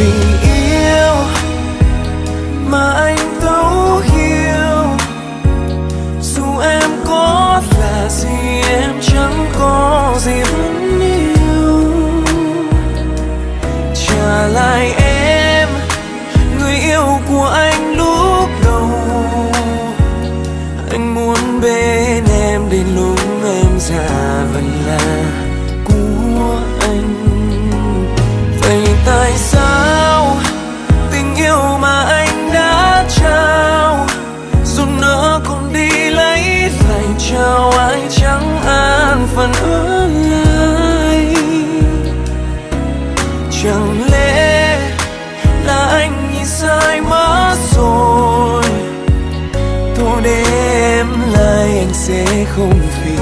vì yêu mà anh thấu hiểu. Dù em có là gì, em chẳng có gì vẫn yêu. Trả lại em, người yêu của anh lúc đầu. Anh muốn bên em đến lúc em già vẫn là an ở lại chẳng lẽ là anh nhìn sai mất rồi? Thôi để em lại, anh sẽ không phiền.